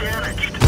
damaged.